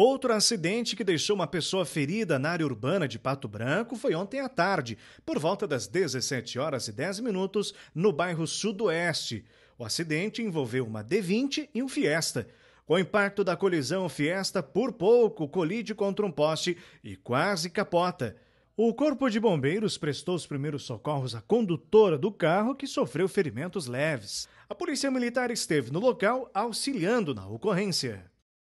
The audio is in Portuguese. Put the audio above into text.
Outro acidente que deixou uma pessoa ferida na área urbana de Pato Branco foi ontem à tarde, por volta das 17 horas e 10 minutos, no bairro Sudoeste. O acidente envolveu uma D20 e um Fiesta. Com o impacto da colisão, o Fiesta por pouco colide contra um poste e quase capota. O Corpo de Bombeiros prestou os primeiros socorros à condutora do carro que sofreu ferimentos leves. A Polícia Militar esteve no local auxiliando na ocorrência.